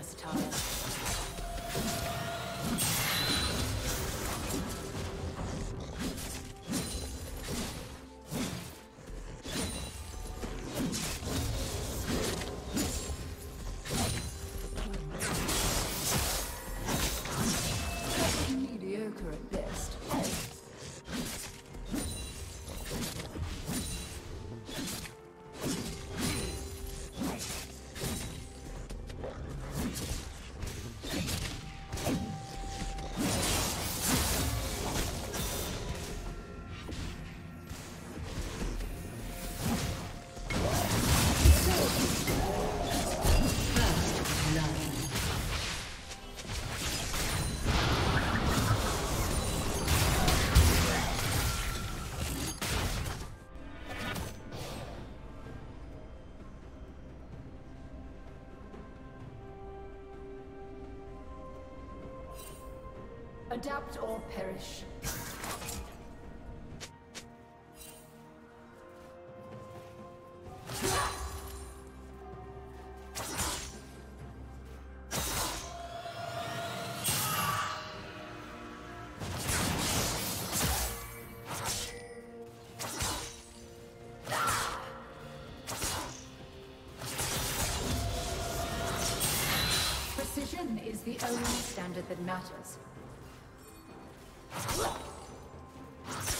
versatile. Adapt or perish. Precision is the only standard that matters. Let's go.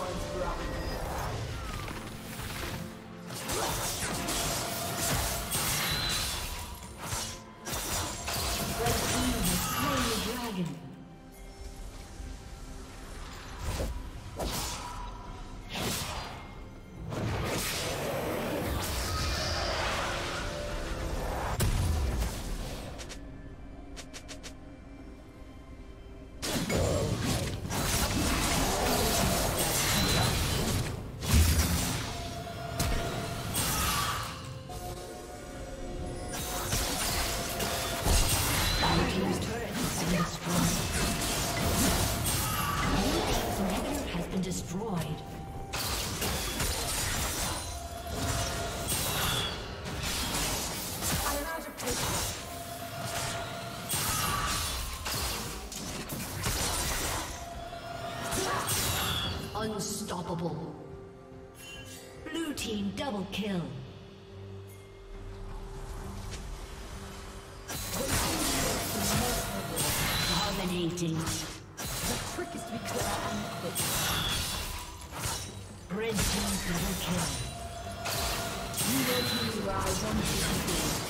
God's bride. Unstoppable. Blue team double kill. Dominating. The trick is to be clever and quick. Red team double kill. You be where I want